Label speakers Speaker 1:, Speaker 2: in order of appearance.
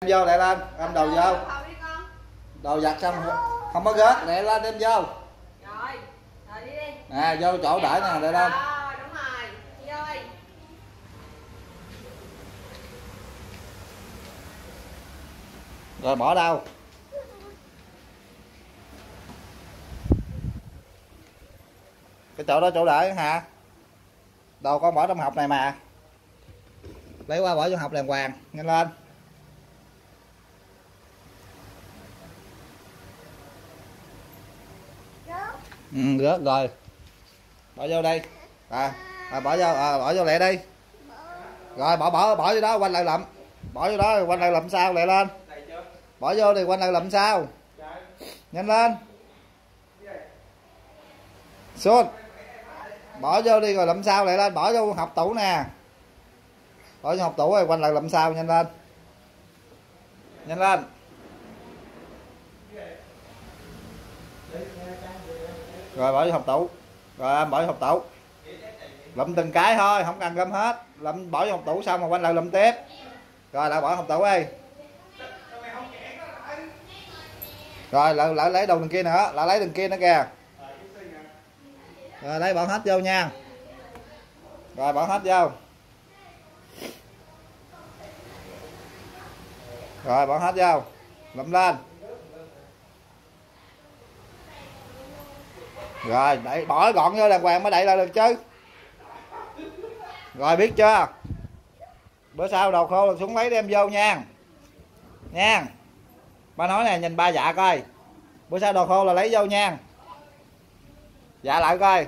Speaker 1: đem vô lại lên em đầu vô đầu giặt xong không có rớt lại lên đem vô
Speaker 2: Rồi. Rồi đi đi.
Speaker 1: nè vô chỗ để nè để lên.
Speaker 2: Rồi,
Speaker 1: bỏ đâu? Cái chỗ đó chỗ để hả? Đâu con bỏ trong hộp này mà. Lấy qua bỏ vô hộp đàng hoàng nhanh lên ừ, rớt rồi. Bỏ vô đây à, à bỏ vô à, bỏ vô lẹ đi. Rồi bỏ bỏ bỏ vô đó quanh lại lậm bỏ vô đó quanh lại lậm sao lại lên. Bỏ vô thì quanh lại lậm sao. Nhanh lên. Xuống bỏ vô đi rồi lậm sao lại lên. Bỏ vô học tủ nè. Bỏ vô học tủ rồi quanh lại lậm sao nhanh lên. Nhanh lên rồi bỏ vô hộp tủ. Rồi em bỏ vô hộp tủ. Lụm từng cái thôi không cần gom hết. Lụm bỏ vô hộp tủ xong rồi quanh lại lụm tiếp. Rồi lại bỏ hộp tủ đi. Rồi lại, lại lấy đầu đằng kia nữa. Lại lấy đằng kia nữa kìa. Rồi lấy bỏ hết vô nha. Rồi bỏ hết vô. Rồi bỏ hết vô. Lụm lên. Rồi, đẩy, bỏ gọn vô đàng hoàng mới đẩy lại được chứ. Rồi, biết chưa? Bữa sau đầu khô là xuống lấy đem vô nha. Nha. Ba nói nè, nhìn ba dạ coi. Bữa sau đầu khô là lấy vô nha. Dạ lại coi.